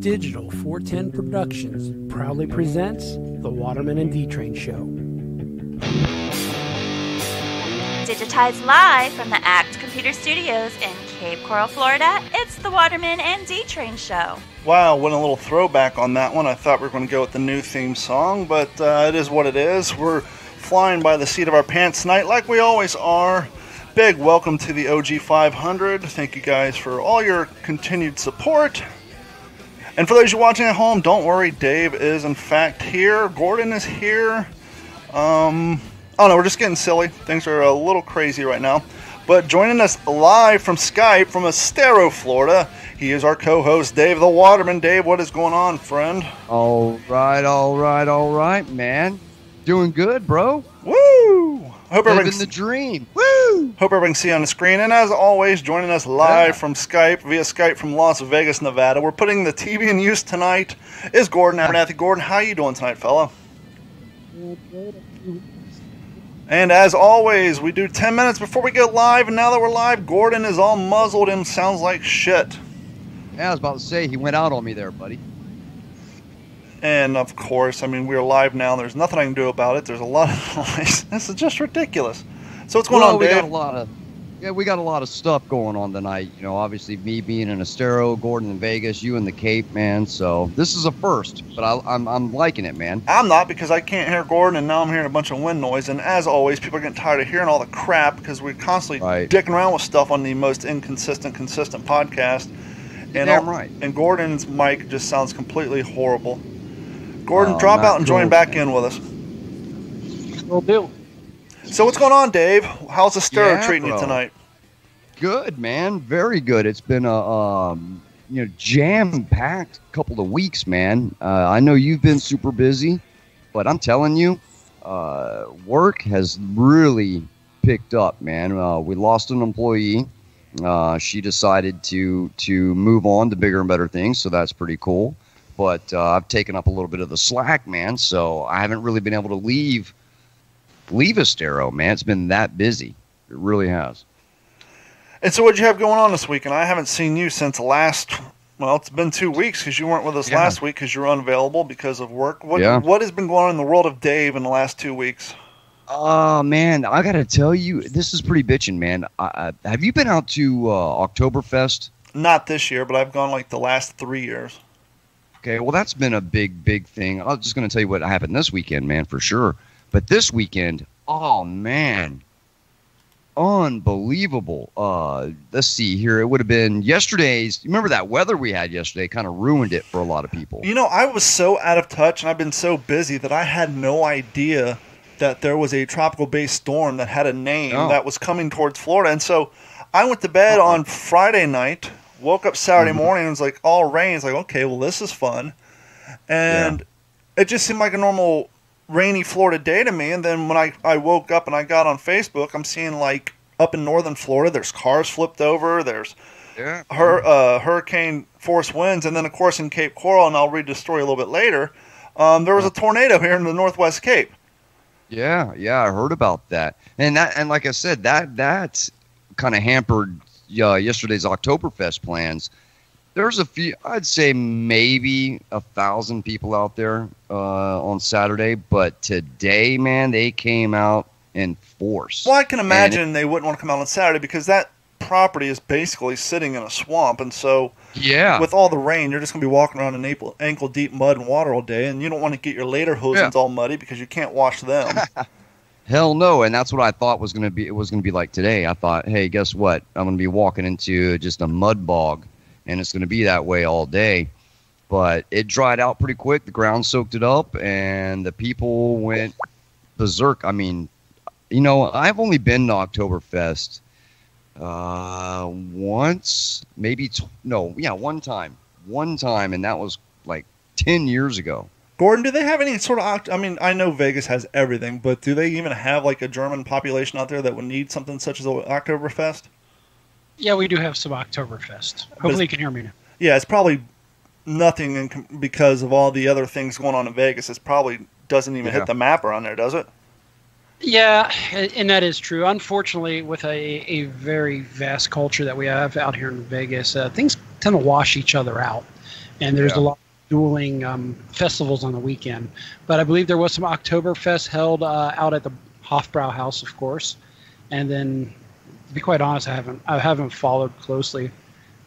Digital 410 Productions proudly presents The Waterman and D Train Show. Digitized live from the ACT Computer Studios in Cape Coral, Florida, it's the Waterman and D Train Show. Wow, went a little throwback on that one. I thought we were going to go with the new theme song, but uh, it is what it is. We're flying by the seat of our pants tonight, like we always are. Big welcome to the OG 500. Thank you guys for all your continued support. And for those you watching at home, don't worry, Dave is in fact here. Gordon is here. Um, oh no, we're just getting silly. Things are a little crazy right now. But joining us live from Skype from Estero, Florida, he is our co-host, Dave the Waterman. Dave, what is going on, friend? All right, all right, all right, man. Doing good, bro. Woo! Hope Living everything's the dream. Woo! Hope everyone can see on the screen. And as always, joining us live Yeah. from Skype, via Skype from Las Vegas, Nevada. We're putting the TV in use tonight. Is Gordon Abernathy. Gordon, how are you doing tonight, fella? And as always, we do 10 minutes before we go live. And now that we're live, Gordon is all muzzled and sounds like shit. Yeah, I was about to say he went out on me there, buddy. And of course, I mean, we're live now. There's nothing I can do about it. There's a lot of noise. This is just ridiculous. So what's going well, on, we Dave? got a lot of yeah, we got a lot of stuff going on tonight. You know, obviously me being in Estero, Gordon in Vegas, you in the Cape, man. So this is a first, but I, I'm I'm liking it, man. I'm not because I can't hear Gordon, and now I'm hearing a bunch of wind noise. And as always, people are getting tired of hearing all the crap because we're constantly Right. dicking around with stuff on the most inconsistent, consistent podcast. And damn all- right. And Gordon's mic just sounds completely horrible. Gordon, Oh, drop out and join cool. back in with us. Will do. So what's going on, Dave? How's the stir Yeah, treating you tonight? Good, man. Very good. It's been a um, you know jam packed couple of weeks, man. Uh, I know you've been super busy, but I'm telling you, uh, work has really picked up, man. Uh, we lost an employee. Uh, she decided to to move on to bigger and better things, so that's pretty cool. But uh, I've taken up a little bit of the slack, man. So I haven't really been able to leave leave Estero, man. It's been that busy. It really has. And so what'd you have going on this week? And I haven't seen you since last. Well, it's been two weeks because you weren't with us Yeah. last week because you were unavailable because of work. What Yeah. What has been going on in the world of Dave in the last two weeks? Oh man, I gotta tell you, this is pretty bitching, man. I, I, have you been out to uh, Oktoberfest? Not this year, but I've gone like the last three years. Okay, well that's been a big, big thing. I was just gonna tell you what happened this weekend, man, for sure. But this weekend, oh man, unbelievable. Uh, let's see here. It would have been yesterday's. Remember that weather we had yesterday? Kind of ruined it for a lot of people. You know, I was so out of touch and I've been so busy that I had no idea that there was a tropical based storm that had a name Oh. that was coming towards Florida. And so I went to bed Uh-uh. on Friday night, woke up Saturday Mhm. morning, and it was like all rain. It's like, okay, well, this is fun. And it just seemed like a normal rainy Florida day to me. And then when I, I woke up and I got on Facebook, I'm seeing like up in northern Florida, there's cars flipped over, there's Yeah. her uh, hurricane force winds, and then of course in Cape Coral, and I'll read the story a little bit later. Um, there was a tornado here in the Northwest Cape. Yeah, yeah, I heard about that, and that, and like I said, that that kind of hampered uh, yesterday's Oktoberfest plans. There's a few, I'd say maybe a thousand people out there uh, on Saturday, but today, man, they came out in force. Well, I can And imagine they wouldn't want to come out on Saturday because that property is basically sitting in a swamp, and so yeah, with all the rain, you're just going to be walking around in ankle, ankle deep mud and water all day, and you don't want to get your lederhosens all muddy because you can't wash them. Hell no, and that's what I thought was gonna be. It was gonna be like today. I thought, hey, guess what? I'm gonna be walking into just a mud bog, and it's gonna be that way all day. But it dried out pretty quick. The ground soaked it up, and the people went berserk. I mean, you know, I've only been to Oktoberfest uh, once, maybe no, yeah, one time, one time, and that was like ten years ago. Gordon, do they have any sort of? oct- I mean, I know Vegas has everything, but do they even have like a German population out there that would need something such as an Oktoberfest? Yeah, we do have some Oktoberfest. Hopefully, you can hear me now. Yeah, it's probably nothing in, com- because of all the other things going on in Vegas. It's probably doesn't even Yeah. hit the map around there, does it? Yeah, and that is true. Unfortunately, with a, a very vast culture that we have out here in Vegas, uh, things tend to wash each other out. And there's Yeah. a lot of dueling um, festivals on the weekend. But I believe there was some Oktoberfest held uh, out at the Hofbrau House, of course. And then, to be quite honest, I haven't I haven't followed closely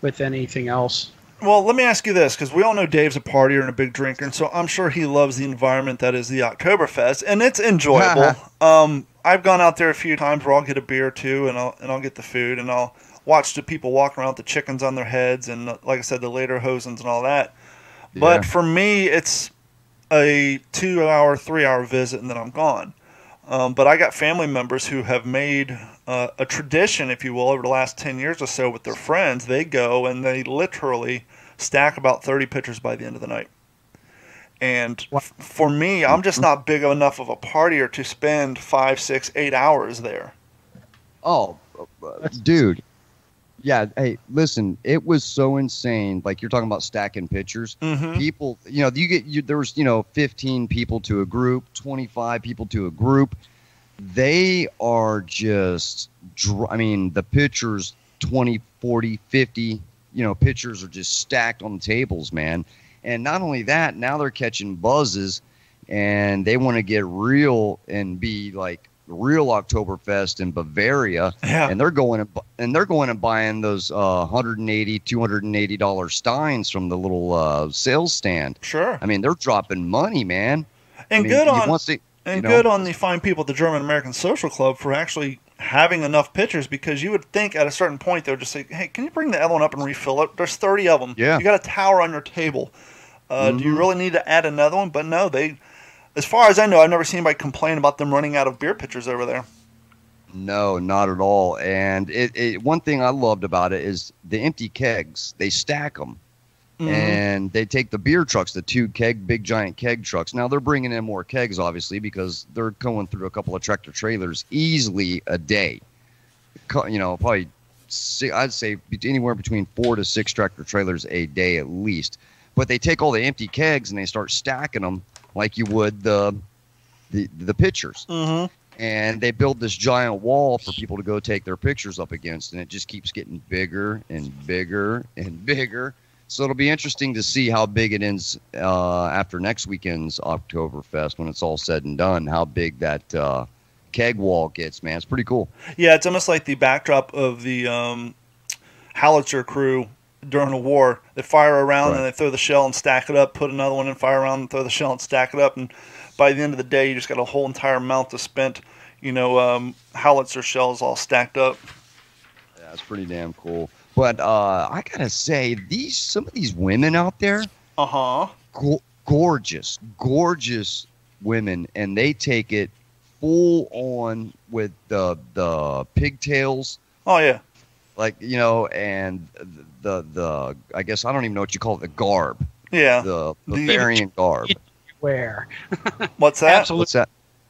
with anything else. Well, let me ask you this, because we all know Dave's a partier and a big drinker, and so I'm sure he loves the environment that is the Oktoberfest, and it's enjoyable. um, I've gone out there a few times where I'll get a beer too, and I'll and I'll get the food, and I'll watch the people walking around with the chickens on their heads, and like I said, the lederhosens and all that. But Yeah. for me, it's a two-hour, three-hour visit, and then I'm gone. Um, but I got family members who have made uh, a tradition, if you will, over the last 10 years or so with their friends. They go and they literally stack about 30 pitchers by the end of the night. And f- for me, I'm just not big enough of a partier to spend five, six, eight hours there. Oh, uh, dude. Yeah. Hey, listen. It was so insane. Like you're talking about stacking pitchers. Mm-hmm. People, you know, you get you. There was, you know, 15 people to a group, 25 people to a group. They are just. I mean, the pictures, 20, 40, 50. You know, pictures are just stacked on the tables, man. And not only that, now they're catching buzzes, and they want to get real and be like real Oktoberfest in Bavaria, Yeah. and they're going and, and they're going and buying those uh, 180 280 dollar steins from the little uh, sales stand. Sure. I mean, they're dropping money, man. I And mean, good on once they- And you know. good on the fine people at the German American Social Club for actually having enough pitchers because you would think at a certain point they would just say, "Hey, can you bring the other one up and refill it?" There's 30 of them. Yeah. You got a tower on your table. Uh, Do you Mhm. really need to add another one? But no, they. As far as I know, I've never seen anybody complain about them running out of beer pitchers over there. No, not at all. And it, it one thing I loved about it is the empty kegs. They stack them, Mhm. and they take the beer trucks, the two keg, big giant keg trucks. Now they're bringing in more kegs, obviously, because they're going through a couple of tractor trailers easily a day. You know, probably I'd say anywhere between four to six tractor trailers a day at least. But they take all the empty kegs and they start stacking them like you would the the the pitchers Mhm. and they build this giant wall for people to go take their pictures up against and it just keeps getting bigger and bigger and bigger so it'll be interesting to see how big it ends uh, after next weekend's oktoberfest when it's all said and done how big that uh, keg wall gets man it's pretty cool Yeah, it's almost like the backdrop of the um, howitzer crew during a war. They fire around Right. and they throw the shell and stack it up, put another one in, fire around and throw the shell and stack it up. And by the end of the day, you just got a whole entire mount of spent, you know, um, howitzer shells all stacked up. yeah it's pretty damn cool but uh, i gotta say these some of these women out there Uh huh. go- gorgeous, gorgeous women, and they take it full on with the the pigtails, Oh yeah. like you know, and the the I guess I don't even know what you call it, the garb, Yeah. the The- Bavarian garb. Where What's that? Absolutely. What's that?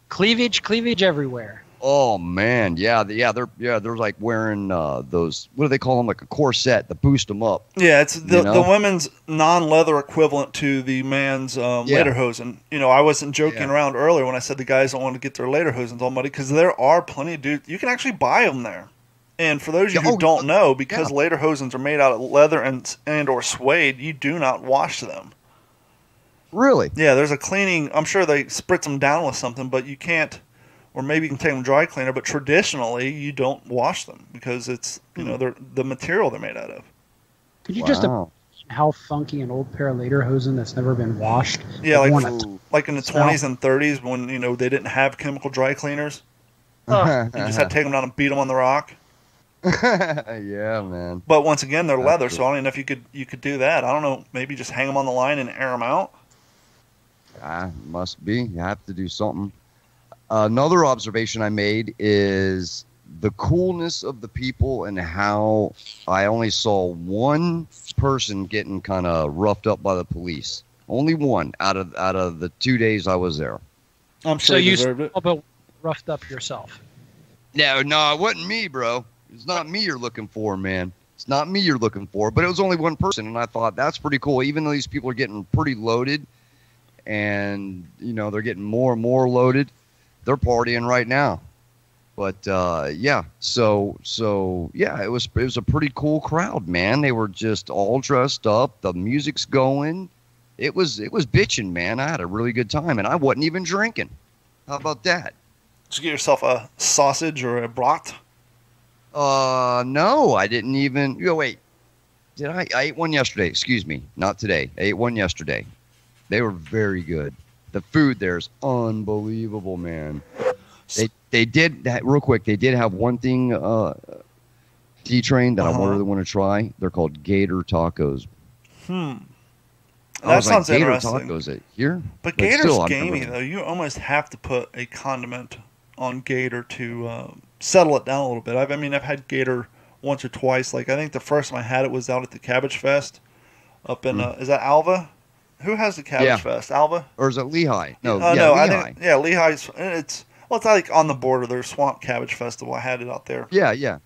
cleavage, cleavage everywhere. Oh man, yeah, the- yeah, they're yeah, they're like wearing uh, those what do they call them, like a corset to boost them up. Yeah, it's the, You know? the women's non-leather equivalent to the man's um, Yeah. lederhosen. You know, I wasn't joking Yeah. around earlier when I said the guys don't want to get their lederhosens all muddy because there are plenty of dudes. You can actually buy them there. And for those of you Yeah, who oh, don't know, because yeah. lederhosens are made out of leather and and or suede, you do not wash them. Really? Yeah, there's a cleaning. I'm sure they spritz them down with something, but you can't. Or maybe you can take them dry cleaner, but traditionally you don't wash them because it's you Hmm. know they're the material they're made out of. Could you just Wow. imagine how funky an old pair of lederhosen that's never been washed? Yeah, like One Ooh. like in the 20s and 30s when you know they didn't have chemical dry cleaners. You just had to take them down and beat them on the rock. yeah, man. But once again, they're That's leather, cool. so I don't know if you could you could do that. I don't know. Maybe just hang them on the line and air them out. Ah, must be. You have to do something. Another observation I made is the coolness of the people and how I only saw one person getting kind of roughed up by the police. Only one out of out of the two days I was there. I'm so you a little bit roughed up yourself. No, no, it wasn't me, bro. It's not me you're looking for, man. It's not me you're looking for. But it was only one person, and I thought that's pretty cool. Even though these people are getting pretty loaded, and you know they're getting more and more loaded. They're partying right now. But uh, yeah, so so yeah, it was it was a pretty cool crowd, man. They were just all dressed up. The music's going. It was it was bitching, man. I had a really good time, and I wasn't even drinking. How about that? Did you get yourself a sausage or a brat? Uh, no, I didn't even. Oh, wait. Did I? I ate one yesterday. Excuse me, not today. I ate one yesterday. They were very good. The food there is unbelievable, man. They they did that real quick. They did have one thing, uh, D train that Uh-huh. I really want to try. They're called Gator tacos. Hmm. That sounds like, Gator interesting. tacos at here, But But Gator's still, never- gamey though. You almost have to put a condiment on Gator to uh, settle it down a little bit. I've, I mean, I've had Gator once or twice. Like I think the first time I had it was out at the Cabbage Fest up in uh, is that Alva? Who has the Cabbage. Yeah. Fest? Alva? or is it Lehigh? No, Oh yeah, no, I Lehigh. think yeah, Lehigh's. It's well, it's like on the border. There's Swamp Cabbage Festival. I had it out there. yeah, yeah.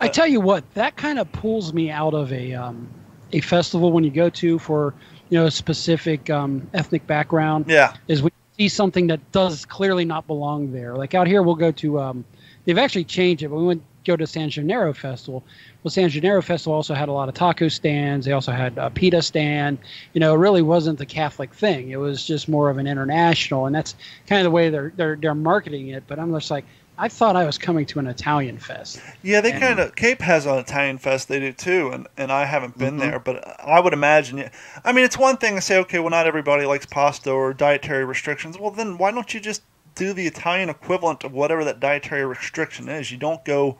I tell you what, that kind of pulls me out of a um, a festival when you go to for you know a specific um, ethnic background. Yeah, Is we see something that does clearly not belong there. Like out here, we'll go to. Um, they've actually changed it, but we went go to San Gennaro Festival. Well, San Gennaro Festival also had a lot of taco stands. They also had a pita stand. You know, it really wasn't the Catholic thing. It was just more of an international, and that's kind of the way they're they're they're marketing it. But I'm just like, I thought I was coming to an Italian fest. yeah. They kind of Cape has an Italian Fest. They do too, and and I haven't been Mhm. there, but I would imagine. yeah. I mean, it's one thing to say, okay, well, not everybody likes pasta or dietary restrictions. Well, then why don't you just do the Italian equivalent of whatever that dietary restriction is? You don't go.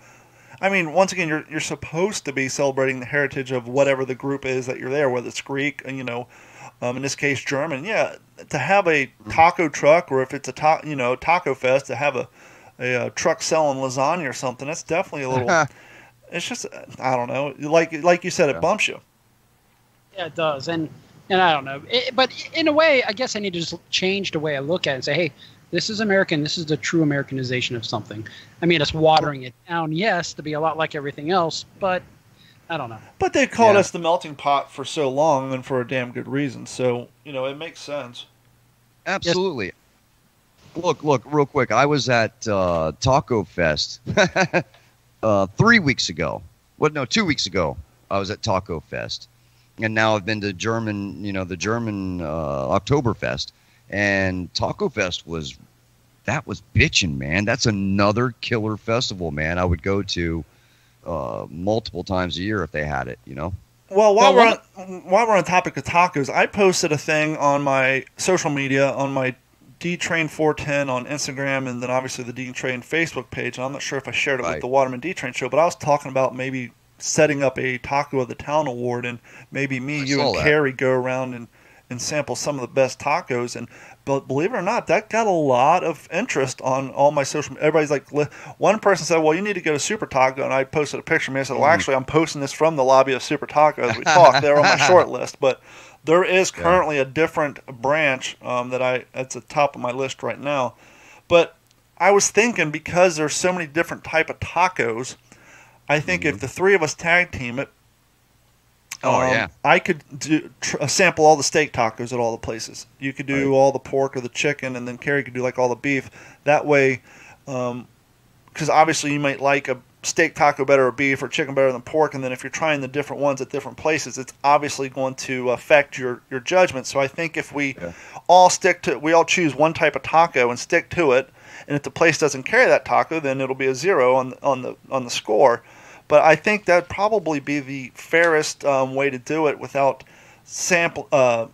I mean, once again, you're you're supposed to be celebrating the heritage of whatever the group is that you're there, whether it's Greek, you know, um, in this case German. Yeah, to have a taco truck, or if it's a ta- you know taco fest, to have a a, uh truck selling lasagna or something, that's definitely a little. it's just I don't know, like like you said, it bumps you. Yeah, it does, and and I don't know, it, but in a way, I guess I need to just change the way I look at it and say, hey, this is American. This is the true Americanization of something. I mean, it's watering it down, yes, to be a lot like everything else, but I don't know. But they called Yeah. us the melting pot for so long, and for a damn good reason. So you know, it makes sense. Absolutely. Look, look, real quick. I was at uh, Taco Fest uh, three weeks ago. What? No, two weeks ago. I was at Taco Fest, and now I've been to German. You know, the German uh, Oktoberfest, and Taco Fest was that was bitching, man. That's another killer festival, man. I would go to uh, multiple times a year if they had it. You know. Well, while Well, we're on, while we're on topic of tacos, I posted a thing on my social media on my D Train 410 on Instagram, and then obviously the D Train Facebook page. And I'm not sure if I shared it with the Waterman D Train show, but I was talking about maybe setting up a Taco of the Town award, and maybe me, I you, and that. Carrie go around and and sample some of the best tacos. And but believe it or not, that got a lot of interest on all my social. Everybody's like, li- one person said, "Well, you need to go to Super Taco," and I posted a picture of me. I said, "Well, Mm. actually, I'm posting this from the lobby of Super Taco as we talk. They're on my short list, but there is Yeah. currently a different branch um, that I that's at the top of my list right now. But I was thinking because there's so many different type of tacos, I think if the three of us tag team it, Mm-hmm. Oh, um, yeah. I could do, tr- uh, sample all the steak tacos at all the places. You could do Right. all the pork or the chicken, and then Carrie could do like all the beef. That way, because obviously you might like a steak taco better or beef or chicken better than pork, and then if you're trying the different ones at different places, it's obviously going to affect your your judgment. So I think if we Yeah. all stick to, we all choose one type of taco and stick to it, and if the place doesn't carry that taco, then it'll be a zero on on the on the score. But I think that'd probably be the fairest um, way to do it without sample uh,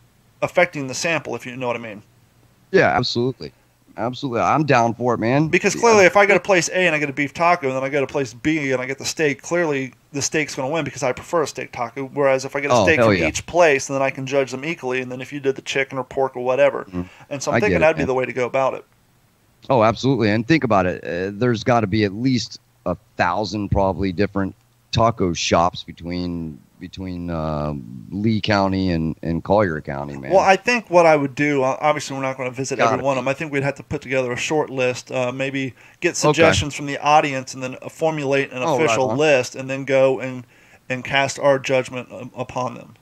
affecting the sample, if you know what I mean. Yeah, absolutely, absolutely. I'm down for it, man. Because clearly, if I go to place A and I get a beef taco, and then I go to place B and I get the steak, clearly the steak's going to win because I prefer a steak taco. Whereas if I get a Oh, steak from yeah. each place, then I can judge them equally. And then if you did the chicken or pork or whatever, Mhm. and so I'm I thinking that'd be the way to go about it. Oh, absolutely. And think about it. Uh, there's got to be at least a thousand probably different taco shops between between uh, Lee County and, and Collier County, man. Well, I think what I would do, obviously, we're not going to visit Gotta every one of them. I think we'd have to put together a short list, uh, maybe get suggestions from the audience, and then formulate an Oh, official on. list, and then go and and cast our judgment um, upon them.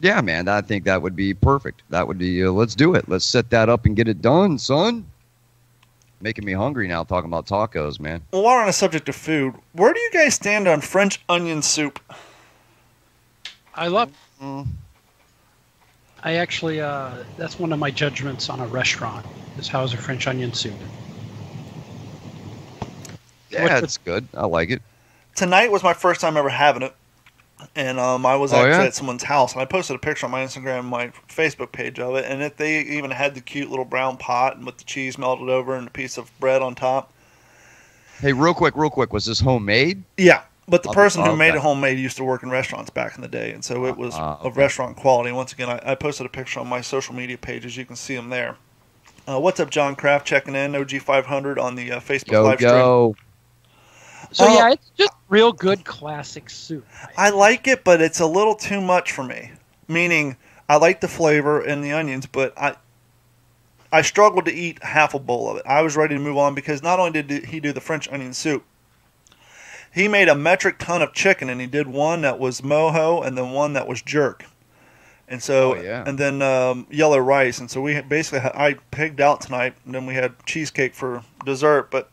Yeah, man, I think that would be perfect. That would be. Uh, let's do it. Let's set that up and get it done, son. Making me hungry now talking about tacos, man. Well, while we're on the subject of food, where do you guys stand on French onion soup? I love. Mm. I actually, uh, that's one of my judgments on a restaurant. Is how's a French onion soup? Yeah, What's the- it's good. I like it. Tonight was my first time ever having it, and um, I was Oh, actually yeah? at someone's house, and I posted a picture on my Instagram, my Facebook page of it, and it, they even had the cute little brown pot and with the cheese melted over and a piece of bread on top. Hey, real quick, real quick. Was this homemade? Yeah, but the Okay. person who made Okay. it homemade used to work in restaurants back in the day, and so it was Ah, of restaurant quality. Once again, I, I posted a picture on my social media pages. You can see them there. Uh, what's up, John Kraft? Checking in, OG500 on the uh, Facebook Yo, live stream. yo. So Oh. yeah, it's just real good classic soup. I like it, but it's a little too much for me. Meaning, I like the flavor and the onions, but I I struggled to eat half a bowl of it. I was ready to move on because not only did he do the French onion soup, he made a metric ton of chicken, and he did one that was mojo and then one that was jerk. And so, Oh, yeah. and then um, yellow rice. And so we basically, had, I pigged out tonight, and then we had cheesecake for dessert. But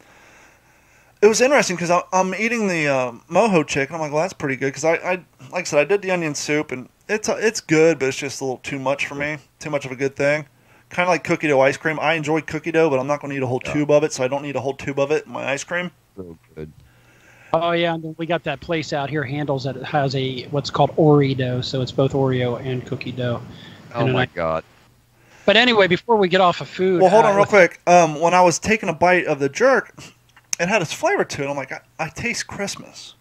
it was interesting because I'm eating the uh, mojo chicken. I'm like, well, that's pretty good because I, I, like I said, I did the onion soup, and it's uh, it's good, but it's just a little too much for me. Too much of a good thing. Kind of like cookie dough ice cream. I enjoy cookie dough, but I'm not going to eat a whole Yeah. tube of it, so I don't need a whole tube of it in my ice cream. So good. Oh yeah, and then we got that place out here, Handel's, that has a what's called Oreo dough, so it's both Oreo and cookie dough. Oh And my I- god. But anyway, before we get off of food, Well, hold uh, on real quick. Um, when I was taking a bite of the jerk, it had its flavor to it. I'm like, I, I taste Christmas.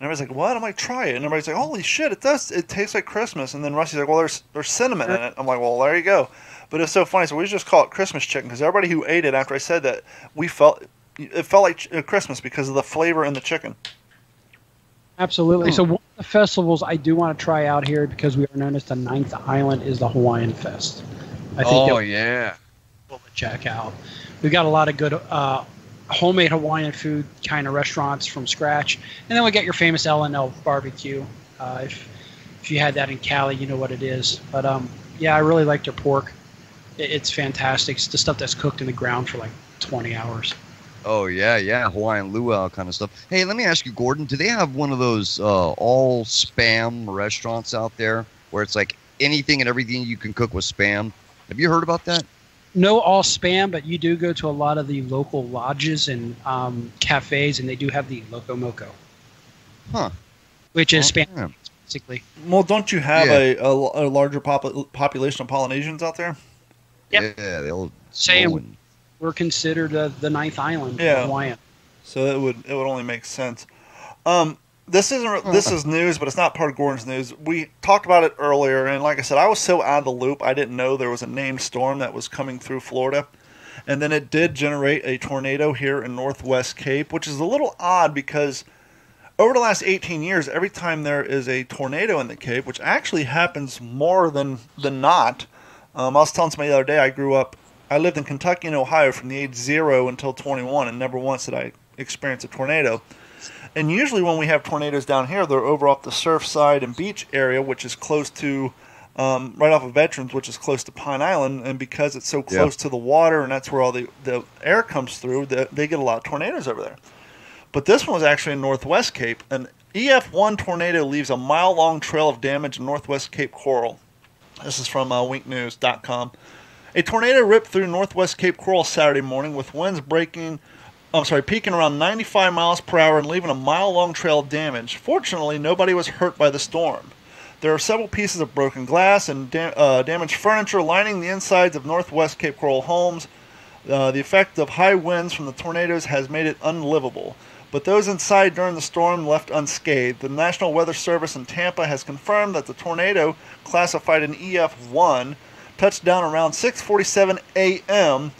And everybody's like, what? I'm like, try it. And everybody's like, holy shit, it does. It tastes like Christmas. And then Rusty's like, well, there's there's cinnamon in it. I'm like, well, there you go. But it's so funny. So we just call it Christmas chicken because everybody who ate it after I said that, we felt it felt like uh, Christmas because of the flavor in the chicken. Absolutely. Hmm. So one of the festivals I do want to try out here because we are known as the Ninth Island is the Hawaiian Fest. I think Oh yeah. we'll check out. We've got a lot of good uh, homemade Hawaiian food kind of restaurants from scratch, and then we get your famous L and L barbecue. Uh, if if you had that in Cali, you know what it is. But um, yeah, I really like their pork. It, it's fantastic. It's the stuff that's cooked in the ground for like 20 hours. Oh yeah, yeah, Hawaiian luau kind of stuff. Hey, let me ask you, Gordon. Do they have one of those uh, all spam restaurants out there where it's like anything and everything you can cook with spam? Have you heard about that? No all spam, but you do go to a lot of the local lodges and um, cafes, and they do have the loco moco, Huh? which is Oh, spam yeah. basically. Well, don't you have Yeah. a, a, a larger pop- population of Polynesians out there? Yep. Yeah, they'll Same. swollen. We're considered uh, the ninth island, Yeah. Hawaiian. So it would it would only make sense. Um, this isn't this is news, but it's not part of Gordon's news. We talked about it earlier, and like I said, I was so out of the loop. I didn't know there was a named storm that was coming through Florida, and then it did generate a tornado here in Northwest Cape, which is a little odd because over the last 18 years, every time there is a tornado in the Cape, which actually happens more than than not. Um, I was telling somebody the other day, I grew up, I lived in Kentucky and Ohio from the age zero until 21, and never once did I experience a tornado. And usually, when we have tornadoes down here, they're over off the surf side and beach area, which is close to, um, right off of Veterans, which is close to Pine Island. And because it's so Yeah. close to the water and that's where all the, the air comes through, the, they get a lot of tornadoes over there. But this one was actually in Northwest Cape. An EF1 tornado leaves a mile long trail of damage in Northwest Cape Coral. This is from uh, winknews.com. A tornado ripped through Northwest Cape Coral Saturday morning with winds breaking, I'm sorry, peaking around 95 miles per hour and leaving a mile long trail of damage. Fortunately, nobody was hurt by the storm. There are several pieces of broken glass and da- uh, damaged furniture lining the insides of Northwest Cape Coral homes. Uh, the effect of high winds from the tornadoes has made it unlivable. But those inside during the storm left unscathed. The National Weather Service in Tampa has confirmed that the tornado, classified an EF1, touched down around 6:47 a.m.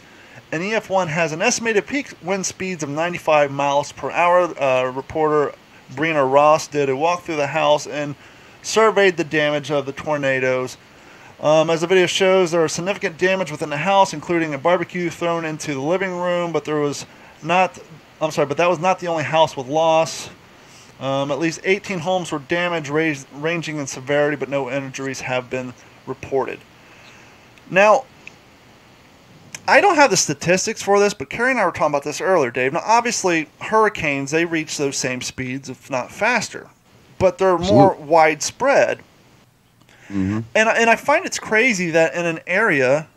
And EF1 has an estimated peak wind speeds of 95 miles per hour. Uh, reporter Brina Ross did a walk through the house and surveyed the damage of the tornadoes. Um, as the video shows, there was significant damage within the house, including a barbecue thrown into the living room. But there was not, I'm sorry, but that was not the only house with loss. Um, at least 18 homes were damaged, raised, ranging in severity, but no injuries have been reported. Now, I don't have the statistics for this, but Carrie and I were talking about this earlier, Dave. Now, obviously, hurricanes they reach those same speeds, if not faster, but they're more Absolutely. widespread. hmm And I- and I find it's crazy that in an area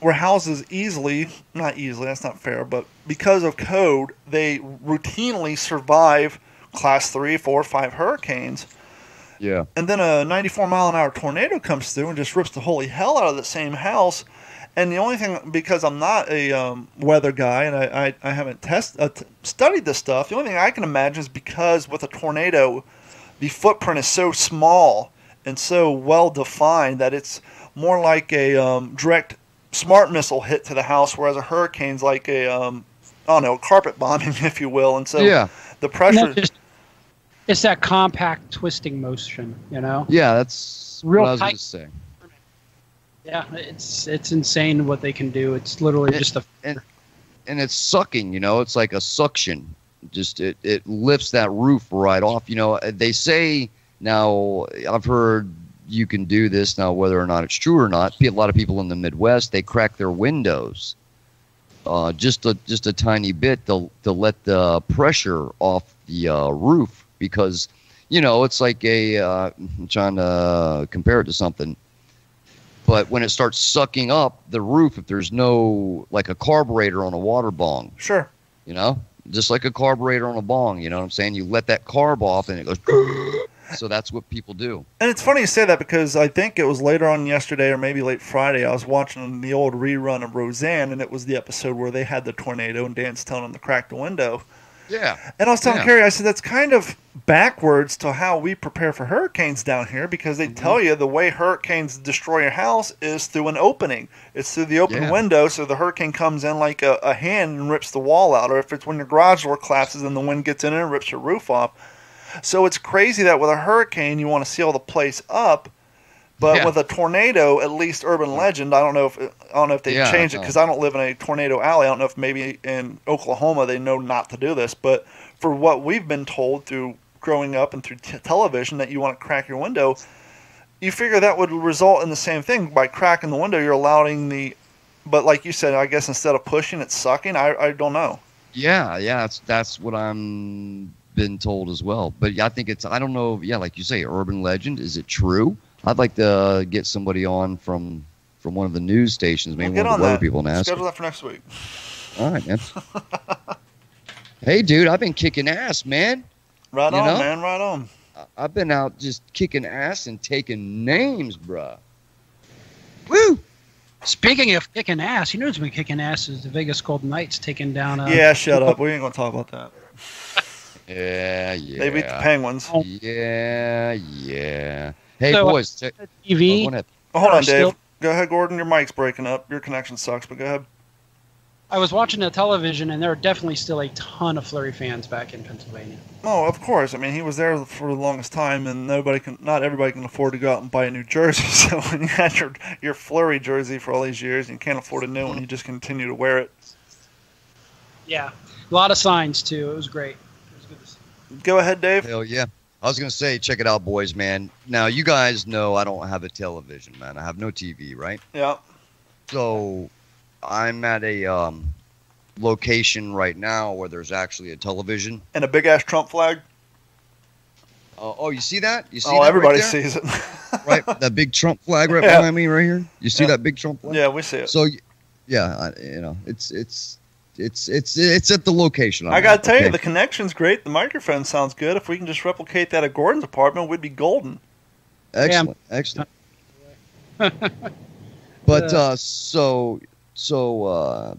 where houses easily, not easily, that's not fair, but because of code, they routinely survive class three, four, five hurricanes, Yeah. and then a 94 mile an hour tornado comes through and just rips the holy hell out of the same house. And the only thing, because I'm not a um, weather guy and I, I, I haven't test, uh, t- studied this stuff, the only thing I can imagine is because with a tornado, the footprint is so small and so well defined that it's more like a um, direct smart missile hit to the house, whereas a hurricane's like a, um, I don't know, carpet bombing, if you will. And so yeah. the pressure. that's just, it's that compact twisting motion, you know. Yeah. That's Real what I was tight. going to say. Yeah, it's it's insane what they can do. It's literally It- just a and it's sucking you know? It's like a suction. Just it, it lifts that roof right off you know? They say now i've heard you can do this now whether or not it's true or not. A lot of people in the midwest they crack their windows uh, just a just a tiny bit to, to let the pressure off the uh, roof because you know it's like a uh, I'm trying to compare it to something but when it starts sucking up the roof if there's no like a carburetor on a water bong Sure. you know just like a carburetor on a bong you know what i'm saying you let that carb off and it goes so that's what people do And it's funny you say that because I think it was later on yesterday or maybe late Friday. I was watching the old rerun of Roseanne, and it was the episode where they had the tornado, and Dan's telling them to crack the window. Yeah And I was telling Yeah. Carrie, I said that's kind of backwards to how we prepare for hurricanes down here because Mm-hmm. they tell you the way hurricanes destroy your house is through an opening. It's through the open Yeah. window, so the hurricane comes in like a, a hand and rips the wall out, or if it's when your garage door collapses and the wind gets in and rips your roof off. So it's crazy that with a hurricane you want to seal the place up, but Yeah. with a tornado, at least urban legend, I don't know if I don't know if they Yeah, changed it because I don't live in a tornado alley. I don't know if maybe in Oklahoma they know not to do this, but for what we've been told through growing up and through t- television that you want to crack your window, you figure that would result in the same thing by cracking the window. You're allowing the, but like you said, I guess instead of pushing, it's sucking. I I don't know. yeah yeah that's that's what i'm been told as well but i think it's i don't know yeah like you say urban legend is it true i'd like to get somebody on from from one of the news stations maybe We'll one of the weather that. people and ask Schedule that for next week. all right man hey dude i've been kicking ass man Right You on, know? man. Right on. I- I've been out just kicking ass and taking names, bruh. Woo! Speaking of kicking ass, you know who's been kicking ass is the Vegas Golden Knights taking down. Uh, yeah, shut up. We ain't gonna talk about that. Yeah, yeah. They beat the Penguins. Oh. Yeah, yeah. Hey, So, uh, boys. Check, oh, TV. go. Oh, hold on, Dave. still- Go ahead, Gordon. Your mic's breaking up. Your connection sucks, but go ahead. I was watching the television, and there are definitely still a ton of Fleury fans back in Pennsylvania. Oh, of course. I mean, he was there for the longest time, and nobody can, not everybody can afford to go out and buy a new jersey. So when you had your your Fleury jersey for all these years, and you can't afford a new one, you just continue to wear it. Yeah, a lot of signs too. It was great. It was good to see. Go ahead, Dave. Hell yeah. I was gonna say, check it out, boys, man. Now you guys know I don't have a television, man. I have no TV, right? Yeah. So I'm at a um, location right now where there's actually a television. And a big ass Trump flag. Uh, oh, you see that? You see oh, everybody right sees it. right? That big Trump flag right Yeah. behind me, right here. You see Yeah. that big Trump flag? yeah, we see it. So, yeah, you know, it's it's it's it's it's at the location. I'm I gotta at, tell you, the connection's great. The microphone sounds good. If we can just replicate that at Gordon's apartment, we'd be golden. excellent, excellent. but uh, so so uh,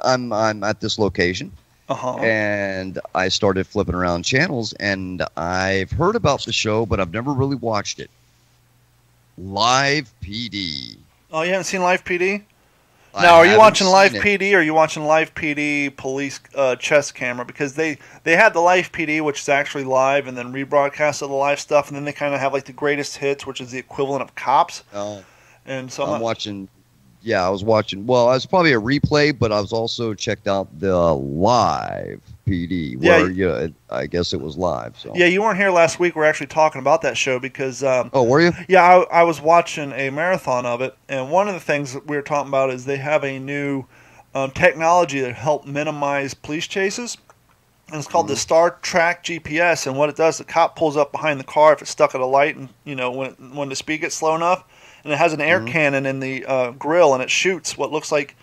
I'm I'm at this location Uh huh. and I started flipping around channels and I've heard about the show, but I've never really watched it. Live PD. Oh, you haven't seen Live PD? I Now, are you watching Live it. PD or are you watching Live PD police uh, chest camera? Because they they had the Live PD, which is actually live, and then rebroadcast of the live stuff, and then they kind of have like the greatest hits, which is the equivalent of Cops. No. And so I'm I'm watching. Yeah, I was watching. Well, I was probably a replay, but I was also checked out the live PD. Yeah, Where yeah, I guess it was live. So Yeah, you weren't here last week. We're actually talking about that show because um, Oh, were you? Yeah, I, I was watching a marathon of it, and one of the things that we were talking about is they have a new um, technology that help minimize police chases. And it's called the Star Track GPS. And what it does, the cop pulls up behind the car if it's stuck at a light, and you know when it, when the speed gets slow enough, and it has an air cannon in the uh, grill, and it shoots what looks like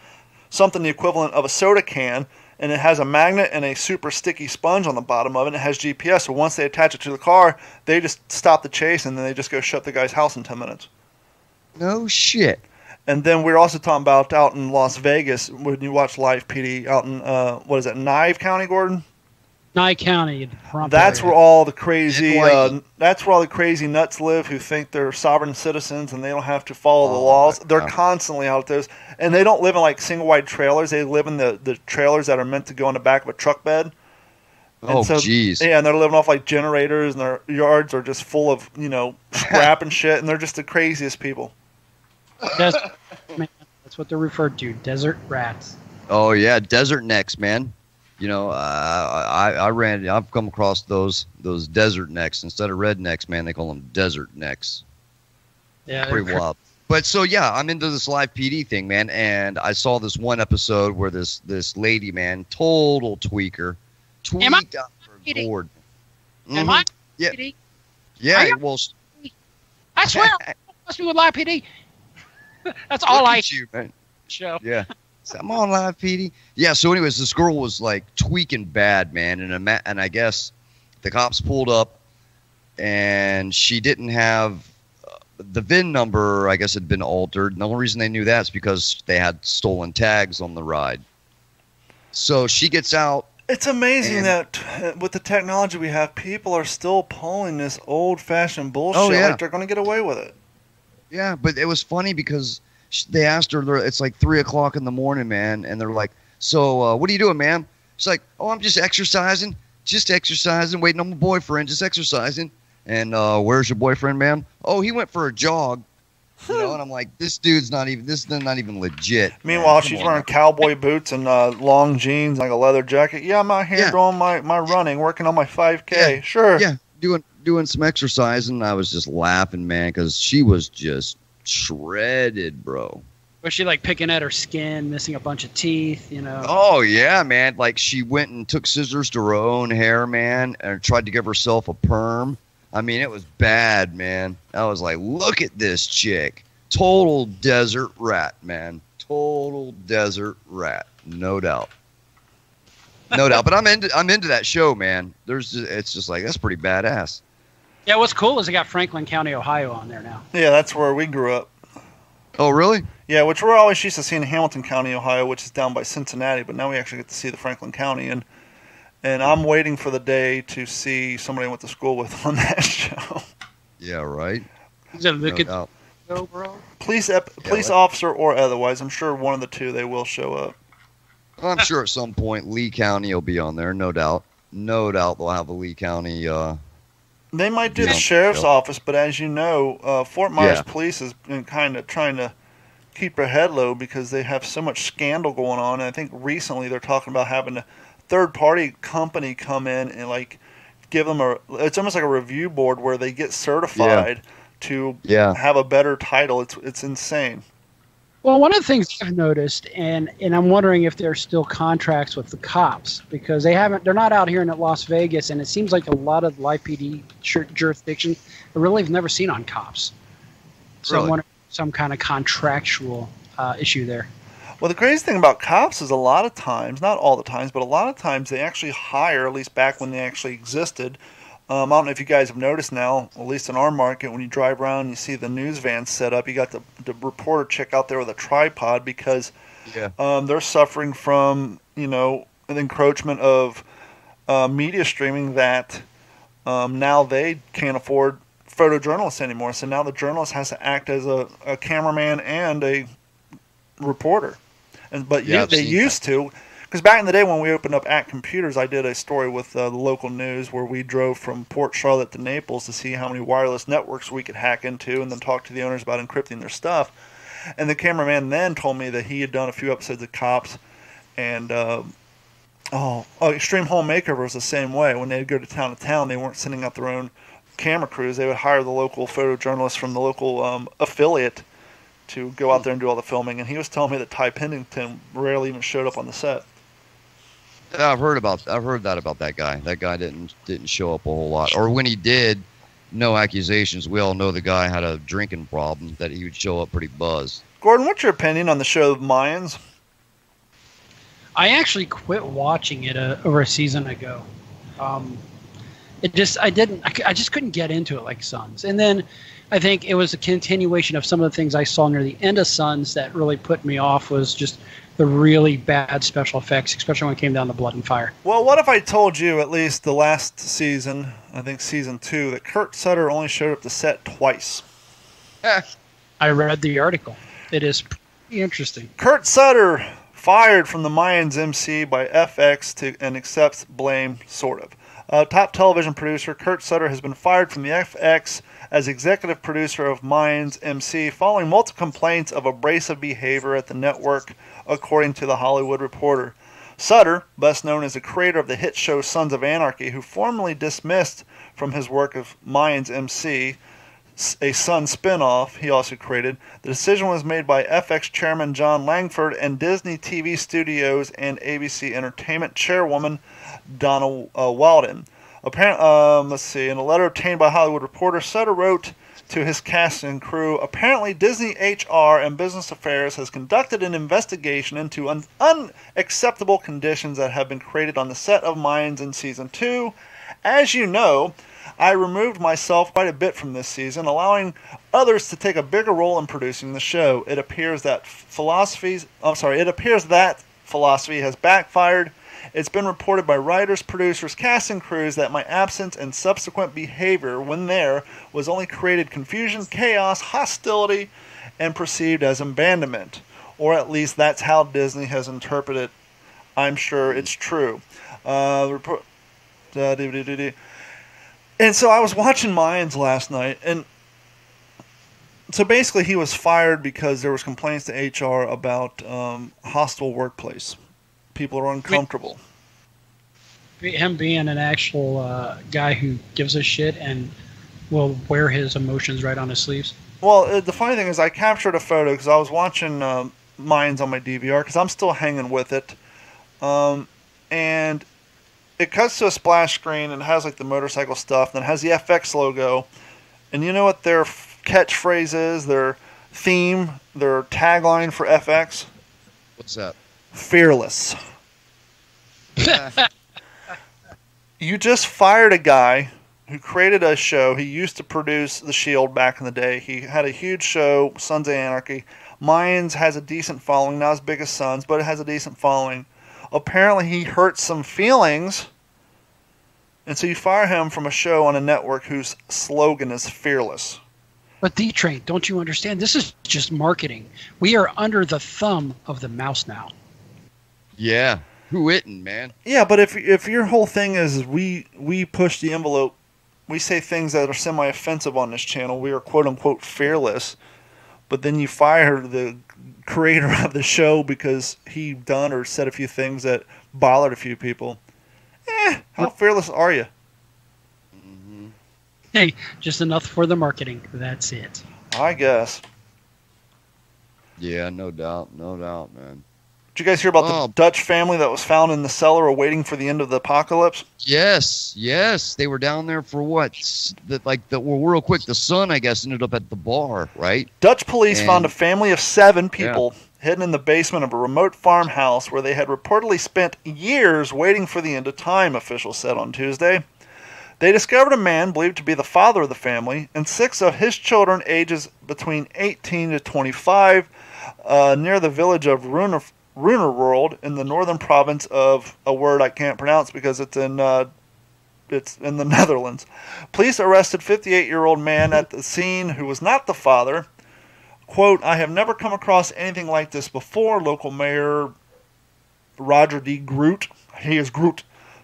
something the equivalent of a soda can. And it has a magnet and a super sticky sponge on the bottom of it. And it has GPS. So once they attach it to the car, they just stop the chase, and then they just go shut the guy's house in ten minutes. No shit. And then we're also talking about out in Las Vegas when you watch Live PD out in uh, what is that, Nye County, Gordon? Nye County. Pahrump That's area. where all the crazy uh, that's where all the crazy nuts live who think they're sovereign citizens and they don't have to follow the Oh, laws. They're God. constantly out there, and they don't live in like single wide trailers. They live in the, the trailers that are meant to go in the back of a truck bed. And Oh, so- jeez. Yeah, and they're living off like generators, and their yards are just full of you know scrap and shit, and they're just the craziest people. Des- man, that's what they're referred to. Desert rats. Oh yeah, desert necks, man. You know, uh, I I ran. I've come across those those desert necks instead of rednecks, man. They call them desert necks. Yeah, Pretty wild. But so yeah, I'm into this live PD thing, man. And I saw this one episode where this this lady, man, total tweaker, Am I tweaked out her kidding? gourd. Am. I? Yeah. PD? Yeah. You- Well, I swear, must be with live PD. That's all I you, man. show. Yeah. So I'm on live PD. Yeah. So, anyways, this girl was like tweaking bad, man, and a and I guess the cops pulled up, and she didn't have uh, the VIN number. I guess had been altered. And the only reason they knew that is because they had stolen tags on the ride. So she gets out. It's amazing And- that uh, with the technology we have, people are still pulling this old-fashioned bullshit. Oh, yeah. Like they're going to get away with it. Yeah, but it was funny because they asked her. they're- It's like three o'clock in the morning, man, and they're like, "So, uh, what are you doing, ma'am?" She's like, "Oh, I'm just exercising, just exercising, waiting on my boyfriend, just exercising." And uh, where's your boyfriend, ma'am? Oh, he went for a jog. You know, and I'm like, this dude's not even. This is not even legit. Meanwhile, Come she's on. wearing cowboy boots and uh, long jeans, like a leather jacket. Yeah, I'm out here Yeah. doing my, my running, working on my 5K. Yeah. Sure. Yeah, doing doing some exercise, and I was just laughing, man, because she was just shredded, bro. Was she like picking at her skin, missing a bunch of teeth? You know. Oh yeah, man. Like she went and took scissors to her own hair, man, and tried to give herself a perm. I mean, it was bad, man. I was like, look at this chick. Total desert rat, man. Total desert rat. No doubt. No doubt. But I'm into I'm into that show, man. There's just, it's just like that's pretty badass. Yeah, what's cool is they got Franklin County, Ohio on there now. Yeah, that's where we grew up. Oh really? Yeah, which we're always used to seeing in Hamilton County, Ohio, which is down by Cincinnati, but now we actually get to see the Franklin County, and and I'm waiting for the day to see somebody I went to school with on that show. Yeah, right. Is it No look at doubt. bro? Police ep- Yeah, police let- officer or otherwise, I'm sure one of the two they will show up. I'm sure at some point Lee County will be on there, no doubt. No doubt they'll have a Lee County uh They might do Yeah. the sheriff's office, but as you know, uh, Fort Myers. Police has been kind of trying to keep their head low because they have so much scandal going on. And I think recently they're talking about having a third party company come in and like give them a. It's almost like a review board where they get certified to yeah. have a better title. It's it's insane. Well, one of the things I've noticed, and and I'm wondering if there's still contracts with the cops because they haven't. They're not out here in Las Vegas, and it seems like a lot of live PD jur- jurisdiction I really have never seen on cops. So Really? I'm wondering some kind of contractual uh, issue there. Well, the crazy thing about cops is a lot of times, not all the times, but a lot of times they actually hire, at least back when they actually existed. Um, I don't know if you guys have noticed now, at least in our market, when you drive around and you see the news vans set up, you got the, the reporter chick out there with a tripod because Yeah. um, they're suffering from, you know, an encroachment of uh, media streaming that um, now they can't afford photojournalists anymore. So now the journalist has to act as a, a cameraman and a reporter. And but Yeah, you, they used to, because back in the day when we opened up at computers, I did a story with uh, the local news where we drove from Port Charlotte to Naples to see how many wireless networks we could hack into, and then talk to the owners about encrypting their stuff. And the cameraman then told me that he had done a few episodes of Cops, and uh, Oh, oh, Extreme Home Makeover was the same way. When they'd go to town to town, they weren't sending out their own camera crews. They would hire the local photojournalists from the local um, affiliate to go out there and do all the filming. And he was telling me that Ty Pennington rarely even showed up on the set. Yeah, I've heard about I've heard that about that guy. That guy didn't didn't show up a whole lot, or when he did, no accusations. We all know the guy had a drinking problem that he would show up pretty buzzed. Gordon, what's your opinion on the show of Mayans? I actually quit watching it uh, over a season ago. Um, it just I didn't I just couldn't get into it like Sons, and then I think it was a continuation of some of the things I saw near the end of Sons that really put me off was just the really bad special effects, especially when it came down to Blood and Fire. Well, what if I told you at least the last season, I think season two, that Kurt Sutter only showed up to set twice? I read the article. It is pretty interesting. Kurt Sutter fired from the Mayans MC by FX to, and accepts blame, sort of. Uh, top television producer Kurt Sutter has been fired from the FX as executive producer of Mayans MC following multiple complaints of abrasive behavior at the network, according to the Hollywood Reporter. Sutter, best known as the creator of the hit show Sons of Anarchy, who formally dismissed from his work of Mayans MC, a Sun spin-off he also created. The decision was made by FX chairman John Landgraf and Disney TV Studios and ABC Entertainment chairwoman Donna uh, Walden. Apparent, um, let's see. In a letter obtained by Hollywood Reporter, Sutter wrote to his cast and crew. Apparently, Disney HR and Business Affairs has conducted an investigation into un- unacceptable conditions that have been created on the set of Mayans in season two. As you know, I removed myself quite a bit from this season, allowing others to take a bigger role in producing the show. It appears that philosophies, I'm sorry, it appears that philosophy has backfired. It's been reported by writers, producers, cast, and crews that my absence and subsequent behavior when there was only created confusion, chaos, hostility, and perceived as abandonment. Or at least that's how Disney has interpreted. I'm sure it's true. Uh, the report. Uh. And so I was watching Mayans last night, and so basically he was fired because there was complaints to HR about um, hostile workplace. People are uncomfortable. Him being an actual uh, guy who gives a shit and will wear his emotions right on his sleeves. Well, uh, the funny thing is, I captured a photo because I was watching um Mayans on my DVR because I'm still hanging with it, um, and it cuts to a splash screen and it has like the motorcycle stuff, and it has the FX logo, and you know what their f- catchphrase is, their theme, their tagline for FX? What's that? Fearless. you just fired a guy who created a show. He used to produce The Shield back in the day. He had a huge show, Sons of Anarchy. Mayans has a decent following, not as big as Sons, but it has a decent following. Apparently, he hurt some feelings, and so you fire him from a show on a network whose slogan is fearless. But D Train, don't you understand? This is just marketing. We are under the thumb of the mouse now. Yeah, who it'in', man? Yeah, but if if your whole thing is we we push the envelope, we say things that are semi offensive on this channel. We are quote unquote fearless, but then you fire the creator of the show because he done or said a few things that bothered a few people. Eh, how fearless are you? Hey, just enough for the marketing. That's it. I guess. Yeah, no doubt, no doubt, man. Did you guys hear about Oh. the Dutch family that was found in the cellar awaiting for the end of the apocalypse? Yes, yes, they were down there for what? The, like the well, real quick, the son, I guess, ended up at the bar, right? Dutch police And- found a family of seven people hidden in the basement of a remote farmhouse where they had reportedly spent years waiting for the end of time, officials said on Tuesday. They discovered a man believed to be the father of the family and six of his children, ages between 18 to 25, uh, near the village of Ruinerwold in the northern province of a word I can't pronounce because it's in uh, it's in the Netherlands. Police arrested 58-year-old man at the scene who was not the father. Quote, I have never come across anything like this before, local mayor Roger de Groot, he is Groot,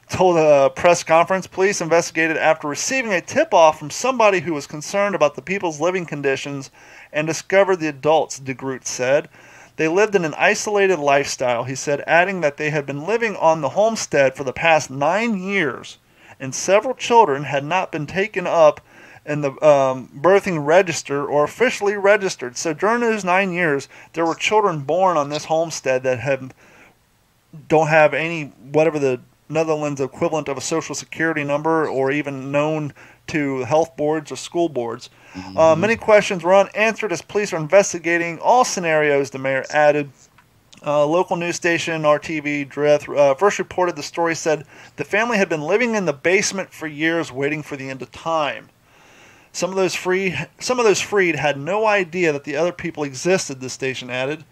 told a press conference. Police investigated after receiving a tip off from somebody who was concerned about the people's living conditions and discovered the adults, De Groot said. They lived in an isolated lifestyle, he said, adding that they had been living on the homestead for the past nine years, and several children had not been taken up in the um, birthing register or officially registered. So during those nine years, there were children born on this homestead that have don't have any whatever the Netherlands equivalent of a social security number or even known to health boards or school boards. Uh, many questions were unanswered as police are investigating all scenarios, the mayor added. Uh, local news station RTV Drenthe uh, first reported the story said the family had been living in the basement for years, waiting for the end of time. Some of those free, some of those freed had no idea that the other people existed. The station added.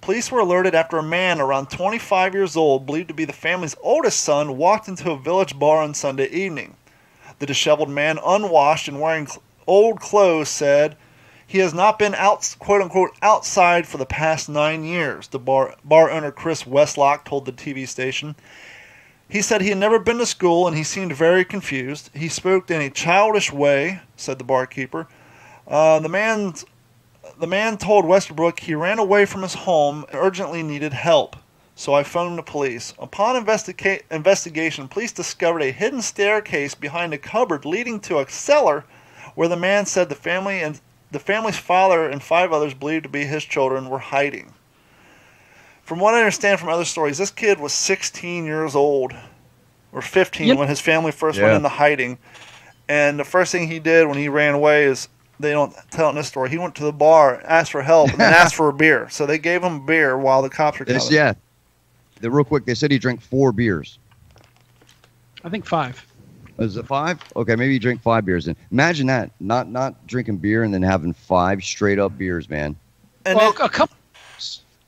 Police were alerted after a man around 25 years old, believed to be the family's oldest son, walked into a village bar on Sunday evening. The disheveled man, unwashed and wearing old clothes, said he has not been out, quote unquote, outside for the past nine years. The bar bar owner Chris Westlock told the TV station. He said he had never been to school and he seemed very confused. He spoke in a childish way, said the barkeeper. Uh, the man's the man told Westerbrook he ran away from his home and urgently needed help. So I phoned the police. Upon investiga- investigation, police discovered a hidden staircase behind a cupboard leading to a cellar where the man said the family and the family's father and five others believed to be his children were hiding. From what I understand from other stories, this kid was 16 years old or 15 Yep. when his family first went Yeah. into hiding. And the first thing he did when he ran away is they don't tell it in this story. He went to the bar, asked for help, and then asked for a beer. So they gave him beer while the cops were coming. Yeah. The, real quick, they said he drank four beers. I think five. Is it five? Okay, maybe you drink five beers. Then imagine that, not not drinking beer and then having five straight up beers, man. And well, it- a couple.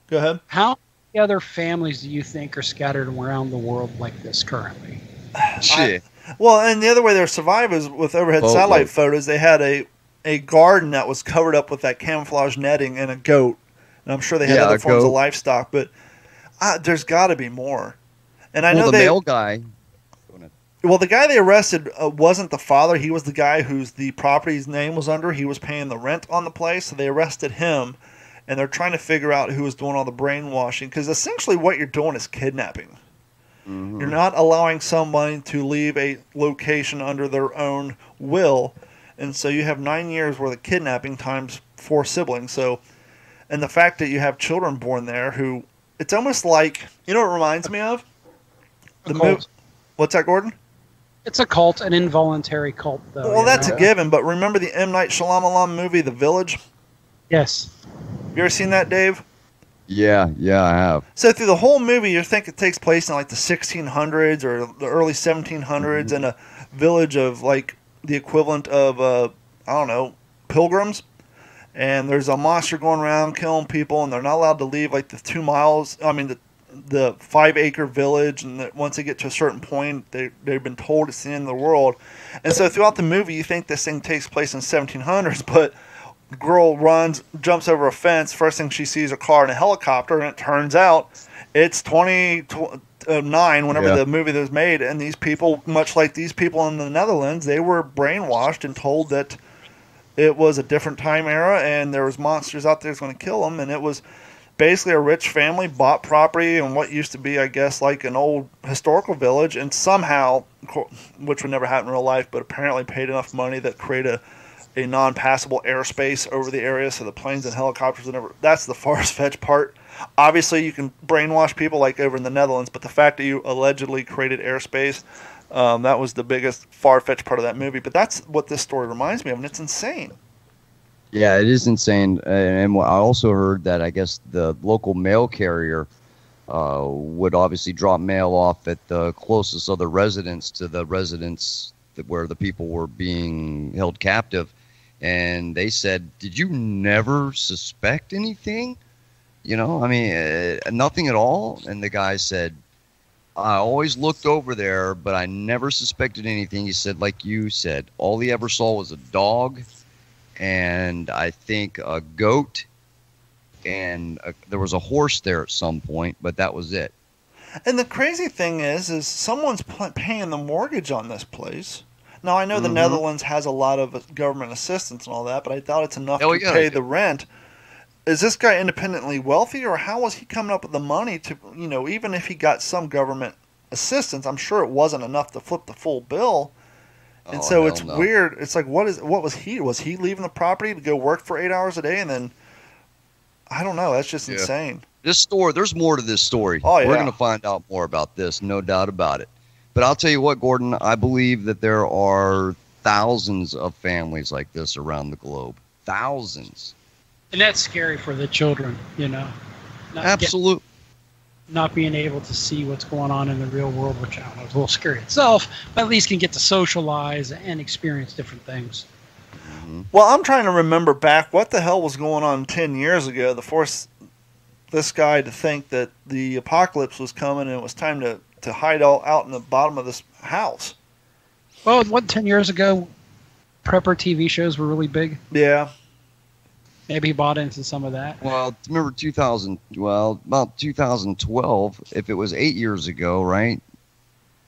go ahead. How many other families do you think are scattered around the world like this currently? Shit. Well, and the other way they survive is with overhead Boatload. satellite photos. They had a a garden that was covered up with that camouflage netting and a goat. And I'm sure they had Yeah, other a forms of livestock, but uh, there's got to be more. And I well, know the they. male guy. Well, the guy they arrested uh, wasn't the father. He was the guy whose the property's name was under. He was paying the rent on the place, so they arrested him. And they're trying to figure out who was doing all the brainwashing because essentially what you're doing is kidnapping. Mhm. You're not allowing someone to leave a location under their own will, and so you have nine years worth of kidnapping times four siblings. So, and the fact that you have children born there who, it's almost like you know what it reminds me of the cult. move. What's that, Gordon? It's a cult, an involuntary cult, though. well, that's know? a given. But remember the M Night Shyamalan movie, The Village. Yes. You ever seen that, Dave? Yeah, yeah, I have. So through the whole movie, you think it takes place in like the 1600s or the early 1700s in a village of like the equivalent of uh, I don't know pilgrims, and there's a monster going around killing people, and they're not allowed to leave like the two miles. I mean the the five acre village, and that once they get to a certain point, they they've been told it's the end of the world, and so throughout the movie, you think this thing takes place in 1700s, but girl runs, jumps over a fence. First thing she sees a car and a helicopter, and it turns out it's 29 uh, whenever Yeah. the movie was made. And these people, much like these people in the Netherlands, they were brainwashed and told that it was a different time era and there was monsters out there going to kill them. And it was basically a rich family bought property in what used to be, I guess, like an old historical village, and somehow, which would never happen in real life, but apparently paid enough money that create a a non-passable airspace over the area, so the planes and helicopters would never. That's the farthest fetched part. Obviously, you can brainwash people like over in the Netherlands, but the fact that you allegedly created airspace, um, that was the biggest far-fetched part of that movie. But that's what this story reminds me of, and it's insane. Yeah, it is insane. And I also heard that I guess the local mail carrier uh, would obviously drop mail off at the closest other residence to the residence where the people were being held captive. And they said, Did you never suspect anything? You know, I mean, uh, nothing at all. And the guy said, I always looked over there, but I never suspected anything. He said, like you said, all he ever saw was a dog and I think a goat, and a, there was a horse there at some point, but that was it. And the crazy thing is, is someone's paying the mortgage on this place. Now I know the Mhm. Netherlands has a lot of government assistance and all that, but I doubt it's enough Oh, to yeah, pay the rent. Is this guy independently wealthy, or how was he coming up with the money to, you know, even if he got some government assistance, I'm sure it wasn't enough to flip the full bill. And Oh, so it's no. weird. It's like, what is what was he? Was he leaving the property to go work for eight hours a day, and then I don't know. That's just Yeah. insane. This story, there's more to this story. Oh, yeah. We're going to find out more about this, no doubt about it. But I'll tell you what, Gordon, I believe that there are thousands of families like this around the globe. Thousands. And that's scary for the children, you know. Not, get- not being able to see what's going on in the real world, which I don't know, is a little scary itself, but at least can get to socialize and experience different things. Mm-hmm. Well, I'm trying to remember back what the hell was going on 10 years ago to force this guy to think that the apocalypse was coming and it was time to, to hide all out in the bottom of this house. Well, what, 10 years ago, prepper TV shows were really big. Yeah. Maybe he bought into some of that. Well, remember 2000, well, about 2012, if it was eight years ago, right?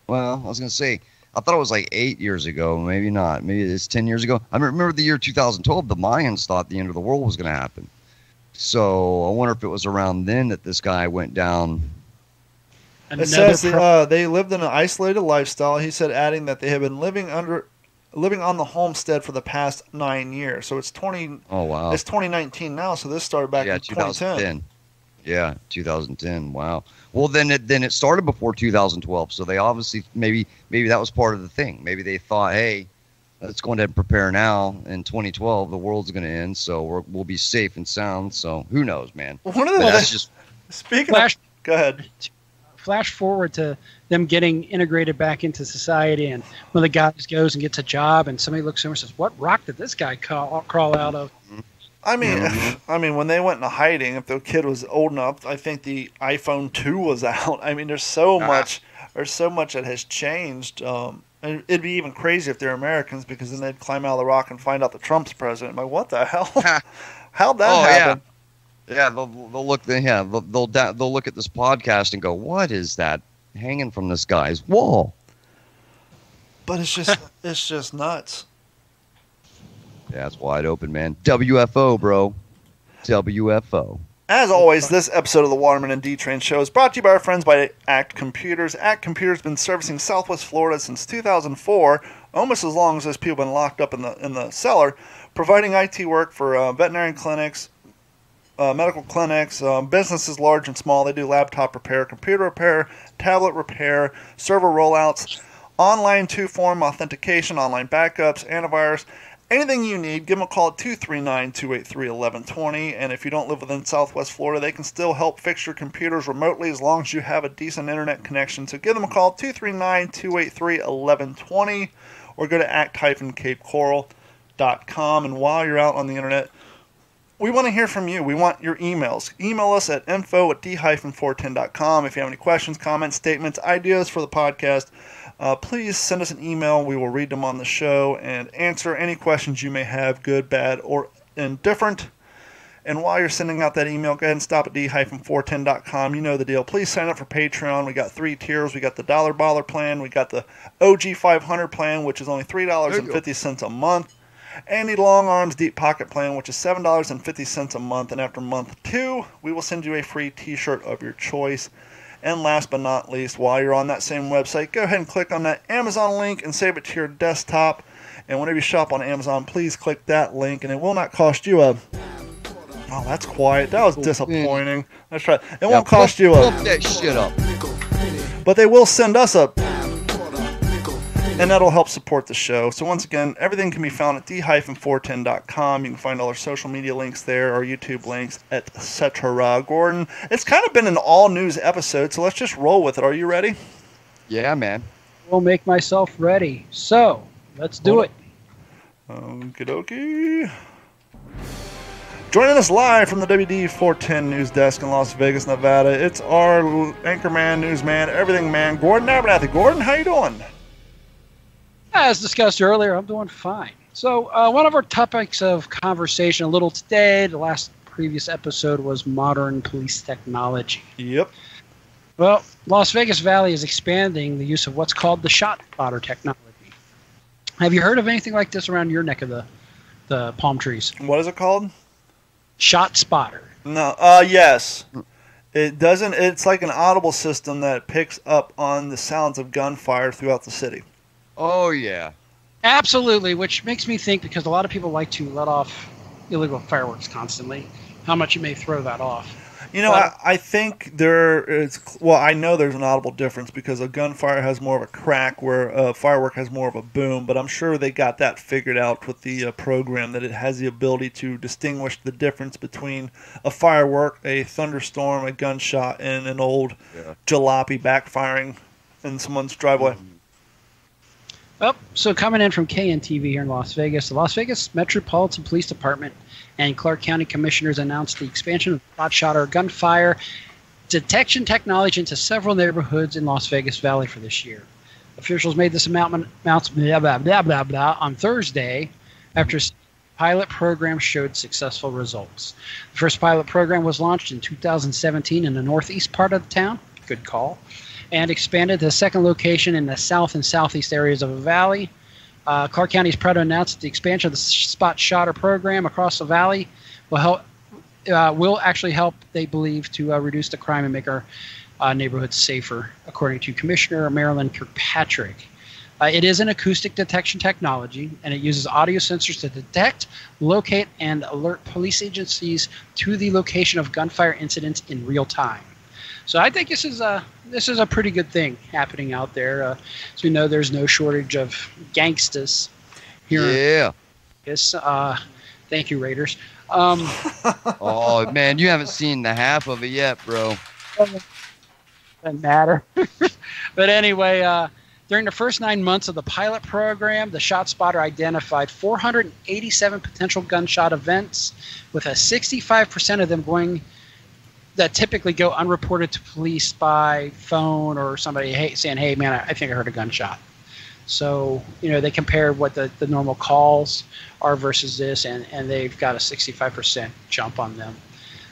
Well, I was going to say, I thought it was like eight years ago. Maybe not. Maybe it's 10 years ago. I remember the year 2012, the Mayans thought the end of the world was going to happen. So I wonder if it was around then that this guy went down. It says that, uh, they lived in an isolated lifestyle. He said, adding that they have been living under living on the homestead for the past nine years. So it's 20, Oh, wow. it's 2019 now. So this started back yeah, in 2010. 2010. Yeah, 2010. Wow. Well, then it then it started before 2012. So they obviously maybe maybe that was part of the thing. Maybe they thought, hey, let's go ahead and prepare now. In 2012, the world's going to end, so we're, we'll be safe and sound. So who knows, man? One of the that's just speaking Flash, of, go ahead. flash forward to them getting integrated back into society, and one of the guys goes and gets a job, and somebody looks over and says, "What rock did this guy crawl, crawl out of?" I mean, Mhm. I mean, when they went into hiding, if the kid was old enough, I think the iPhone two was out. I mean, there's so Ah. much, there's so much that has changed. Um, it'd be even crazy if they're Americans because then they'd climb out of the rock and find out that Trump's president. Like, what the hell? How'd that Oh, happen? yeah. They'll, they'll look. Yeah, they'll they'll, they'll look at this podcast and go, "What is that hanging from this guy's wall?" But it's just, it's just nuts. Yeah, it's wide open, man. WFO, bro. WFO. As always, this episode of the Waterman and D Train Show is brought to you by our friends by Act Computers. Act Computers has been servicing Southwest Florida since 2004, almost as long as those people have been locked up in the in the cellar, providing IT work for uh, veterinary clinics, uh, medical clinics, um, businesses large and small. They do laptop repair, computer repair, tablet repair, server rollouts, online two-form authentication, online backups, antivirus. Anything you need, give them a call at 239 283 1120. And if you don't live within Southwest Florida, they can still help fix your computers remotely as long as you have a decent internet connection. So give them a call 239 283 1120 or go to act-capecoral.com. And while you're out on the internet, we want to hear from you. We want your emails. Email us at info at d-410.com if you have any questions, comments, statements, ideas for the podcast. Uh, please send us an email. We will read them on the show and answer any questions you may have, good, bad, or indifferent. And while you're sending out that email, go ahead and stop at d-410.com. You know the deal. Please sign up for Patreon. We got three tiers. We got the Dollar Baller plan. We got the OG 500 plan, which is only $3.50 a month. And the Long Arms Deep Pocket plan, which is $7.50 a month. And after month two, we will send you a free t shirt of your choice. And last but not least, while you're on that same website, go ahead and click on that Amazon link and save it to your desktop. And whenever you shop on Amazon, please click that link, and it will not cost you a. Oh, that's quiet. That was disappointing. Let's try. It won't cost pump- you a. Pump that shit up. But they will send us a. And that'll help support the show. So once again, everything can be found at d-410.com. You can find all our social media links there, our YouTube links, etc. Gordon, it's kind of been an all news episode, so let's just roll with it. Are you ready? Yeah, man. We'll make myself ready. So let's do Hold it. Okie dokie. Joining us live from the WD 410 news desk in Las Vegas, Nevada, it's our anchorman, newsman, everything man, Gordon Abernathy. Gordon, how you doing? As discussed earlier, I'm doing fine. So, uh, one of our topics of conversation a little today, the last previous episode was modern police technology. Yep. Well, Las Vegas Valley is expanding the use of what's called the shot spotter technology. Have you heard of anything like this around your neck of the, the palm trees? What is it called? Shot spotter. No. Uh, yes. It doesn't. It's like an audible system that picks up on the sounds of gunfire throughout the city. Oh yeah. Absolutely, which makes me think because a lot of people like to let off illegal fireworks constantly, how much you may throw that off. You know, But- I, I think there is. Well, I know there's an audible difference because a gunfire has more of a crack, where a firework has more of a boom. But I'm sure they got that figured out with the uh, program that it has the ability to distinguish the difference between a firework, a thunderstorm, a gunshot, and an old Yeah. jalopy backfiring in someone's driveway. Well, so coming in from KTNV here in Las Vegas, the Las Vegas Metropolitan Police Department and Clark County Commissioners announced the expansion of spot shot or gunfire detection technology into several neighborhoods in Las Vegas Valley for this year. Officials made this announcement blah, blah, blah, blah, on Thursday after pilot program showed successful results. The first pilot program was launched in 2017 in the northeast part of the town. Good call and expanded to a second location in the south and southeast areas of the valley. Uh, Clark County is proud to announce that the expansion of the Spot Shotter program across the valley will help. Uh, will actually help, they believe, to uh, reduce the crime and make our uh, neighborhoods safer, according to Commissioner Marilyn Kirkpatrick. Uh, it is an acoustic detection technology, and it uses audio sensors to detect, locate, and alert police agencies to the location of gunfire incidents in real time. So I think this is a this is a pretty good thing happening out there. Uh, as we know, there's no shortage of gangsters here. Yeah. Yes. Uh, thank you, Raiders. Um, Oh man, you haven't seen the half of it yet, bro. doesn't matter. but anyway, uh, during the first nine months of the pilot program, the Shot Spotter identified 487 potential gunshot events, with a 65% of them going that typically go unreported to police by phone or somebody hey, saying, "Hey, man, I, I think I heard a gunshot." So you know they compared what the, the normal calls are versus this, and, and they've got a 65% jump on them.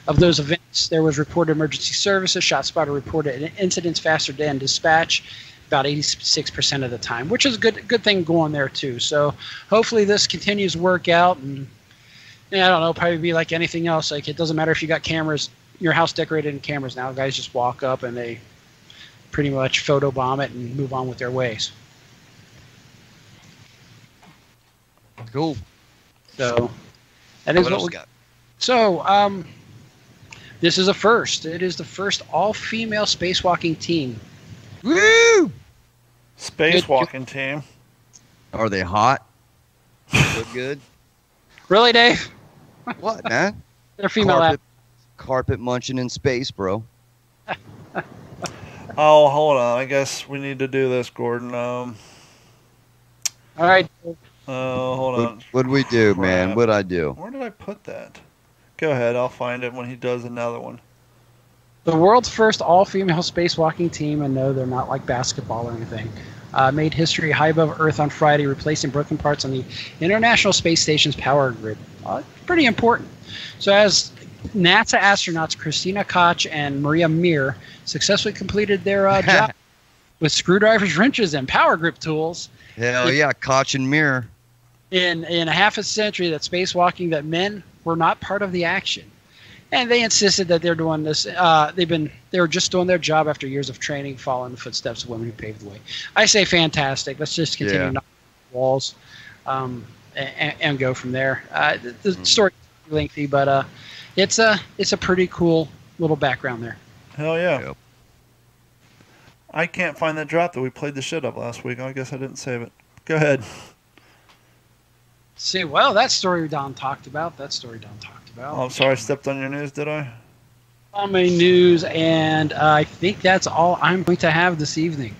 Of those events, there was reported emergency services. ShotSpotter reported incidents faster than dispatch, about 86% of the time, which is a good good thing going there too. So hopefully this continues to work out, and yeah, I don't know, probably be like anything else. Like it doesn't matter if you got cameras, your house decorated in cameras now. Guys just walk up and they pretty much photo bomb it and move on with their ways. Cool. So that is What what, else we got? So, um, this is a first. It is the first all-female spacewalking team. Woo! Spacewalking team. Are they hot? Look good. Really, Dave? What, man? They're female. Carpet, carpet munching in space, bro. Oh, hold on. I guess we need to do this, Gordon. Um, All right. uh, hold What on. would we do, man? What'd I do? Where did I put that? Go ahead. I'll find it when he does another one. The world's first all-female spacewalking team, and no, they're not like basketball or anything. Uh, made history high above Earth on Friday, replacing broken parts on the International Space Station's power grid. Uh, pretty important. So, as NASA astronauts Christina Koch and Maria Meir successfully completed their uh, job with screwdrivers, wrenches, and power grip tools, Hell yeah, Koch and Mirror. in in a half a century that spacewalking that men were not part of the action and they insisted that they're doing this uh, they've been they were just doing their job after years of training following the footsteps of women who paved the way i say fantastic let's just continue Yeah. walls um, and, and go from there uh, the, the Mhm. story is lengthy but uh, it's a it's a pretty cool little background there Hell yeah. Yep. I can't find that drop that we played the shit up last week. I guess I didn't save it. Go ahead. see well that story don talked about that story don talked about Oh, I'm sorry I stepped on your news, did I? on my news and uh, i think that's all i'm going to have this evening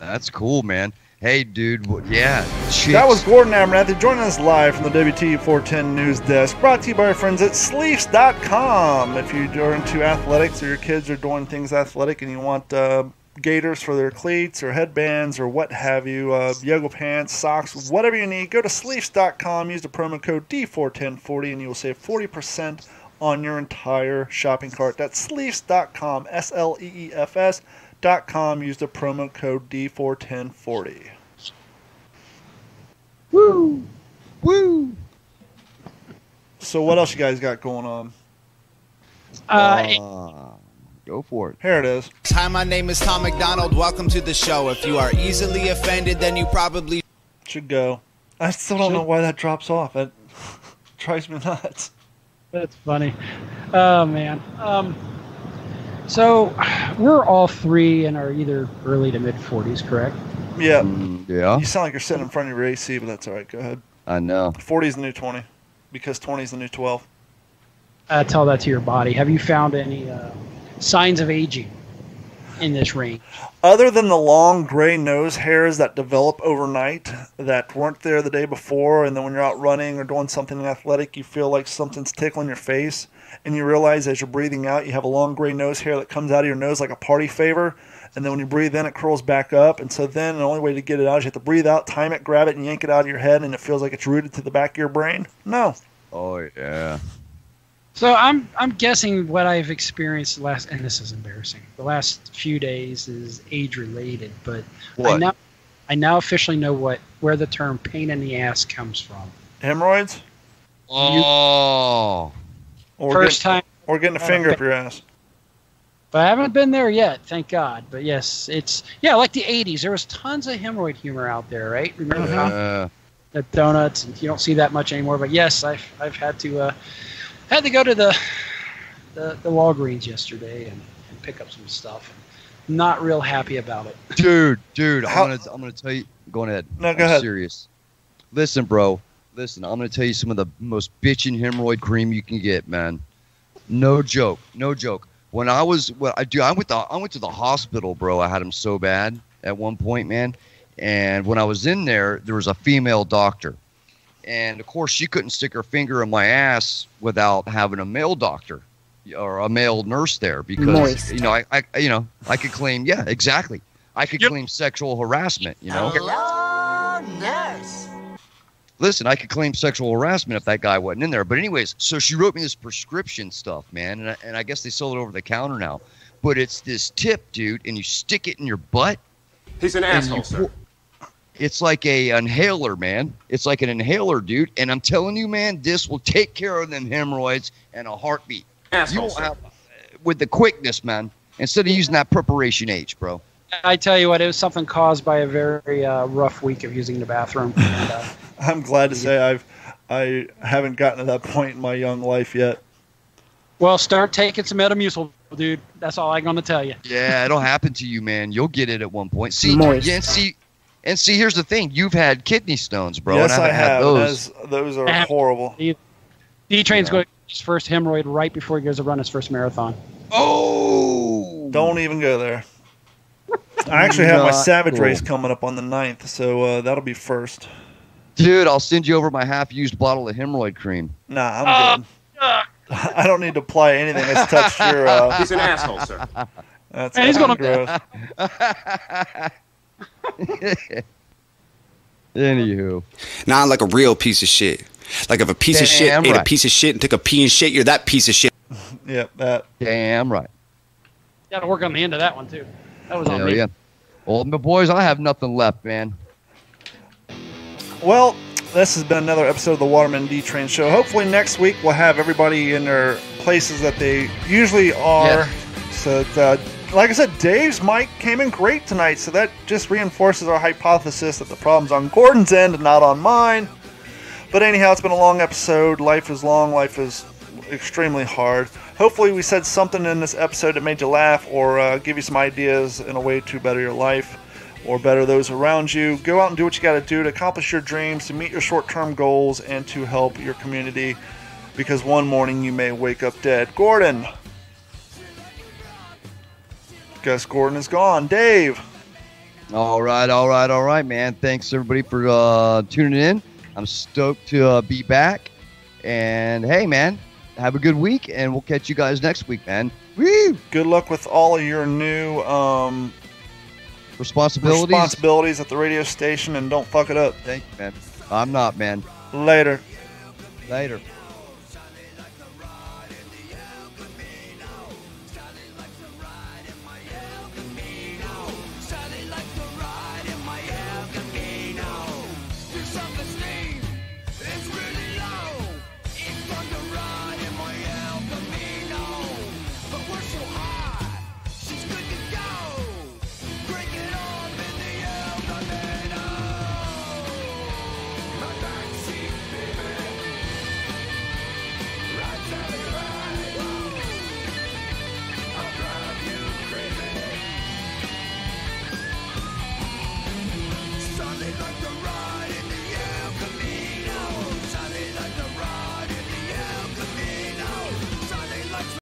That's cool, man. Hey, dude. wh- Yeah. That was Gordon Abernathy joining us live from the WT 410 News Desk, brought to you by our friends at Sleefs.com. If you're into athletics or your kids are doing things athletic and you want uh, gaiters for their cleats or headbands or what have you, uh, yoga pants, socks, whatever you need, go to Sleefs.com, use the promo code D41040, and you will save 40% on your entire shopping cart. That's Sleefs.com, S L E E F S. Dot com, use the promo code D41040. Woo! Woo! So what else you guys got going on? Uh, Ah, go for it. Here it is. Hi, my name is Tom McDonald. Welcome to the show. If you are easily offended, then you probably Should go. I still don't know why that drops off. It drives me nuts. That's funny. Oh man. Um, so we're all three in our either early to mid forties, correct? Yeah. Mm, yeah, You sound like you're sitting in front of your AC, but that's all right. Go ahead. I know. 40 is the new 20 because 20 is the new 12. Uh, tell that to your body. Have you found any uh, signs of aging in this range? Other than the long gray nose hairs that develop overnight that weren't there the day before, and then when you're out running or doing something athletic, you feel like something's tickling your face, and you realize as you're breathing out, you have a long gray nose hair that comes out of your nose like a party favor, and then when you breathe in, it curls back up, and so then the only way to get it out is you have to breathe out, time it, grab it, and yank it out of your head, and it feels like it's rooted to the back of your brain. No, Oh yeah. So I'm I'm guessing what I've experienced the last, and this is embarrassing. The last few days is age related, but I now I now officially know what where the term pain in the ass comes from. hemorrhoids Oh. Or First getting, time, or getting a finger up your ass. but I haven't been there yet, thank God. But yes, it's yeah, like the '80s. There was tons of hemorrhoid humor out there, right? Remember how Uh, the donuts, and you don't see that much anymore. But yes, I've I've had to uh, had to go to the the, the Walgreens yesterday and, and pick up some stuff. Not real happy about it. dude, dude, How- I'm gonna I'm gonna tell you. Go ahead. No, go I'm ahead. Serious. Listen, bro. Listen, I'm gonna tell you some of the most bitching hemorrhoid cream you can get, man. No joke. No joke. When I was, well, I do. I went to I went to the hospital, bro. I had them so bad at one point, man. And when I was in there, there was a female doctor, and of course, she couldn't stick her finger in my ass without having a male doctor or a male nurse there because Moist. you know I, I you know I could claim yeah exactly I could claim sexual harassment you know listen I could claim sexual harassment if that guy wasn't in there but anyways so she wrote me this prescription stuff man and I, and I guess they sell it over the counter now but it's this tip dude and you stick it in your butt He's an asshole, you sir. it's like a inhaler, man. It's like an inhaler, dude. And I'm telling you, man, this will take care of them hemorrhoids and a heartbeat. Asshole, have uh, with the quickness, man. Instead of using that preparation H, bro. I tell you what, it was something caused by a very uh, rough week of using the bathroom. And, uh, I'm glad to say I've I haven't gotten to that point in my young life yet. well, start taking some Metamucil, dude. That's all I'm going to tell you. Yeah, it'll happen to you, man. You'll get it at one point. See, Moist. yeah, and see, and see. Here's the thing: you've had kidney stones, bro. yes, and I haven't had have. those. Those. those are have- horrible. D Train's going to his first hemorrhoid right before he goes to run his first marathon. Oh, Don't even go there. I actually have my Savage cool. race coming up on the 9th, so uh, that'll be first. dude! I'll send you over my half-used bottle of hemorrhoid cream. Nah, I'm good. I don't need to apply anything that's touched your. Uh, He's an asshole, sir. that's And he's gonna- gross. Anywho, Nah, I'm like a real piece of shit. Like if a piece of shit Damn ate a piece of shit and took a pee and shit, you're that piece of shit. Yep, that. damn right. Got to work on the end of that one, too. That was on me. yeah. Well, my boys, I have nothing left, man. Well, this has been another episode of the Waterman D Train Show. Hopefully, next week we'll have everybody in their places that they usually are. Yeah. So, that, uh, like I said, Dave's mic came in great tonight, so that just reinforces our hypothesis that the problem's on Gordon's end and not on mine. But anyhow, it's been a long episode. Life is long. Life is extremely hard. Hopefully, we said something in this episode that made you laugh or uh, give you some ideas in a way to better your life or better those around you. Go out and do what you got to do to accomplish your dreams, to meet your short term goals, and to help your community because one morning you may wake up dead. Gordon. Guess Gordon is gone. Dave. All right, all right, all right, man. Thanks everybody for uh, tuning in. I'm stoked to uh, be back. And hey, man, have a good week, and we'll catch you guys next week, man. Woo! Good luck with all of your new um, Responsibilities. responsibilities at the radio station and don't fuck it up. Thank you, man. I'm not, man. Later. Later.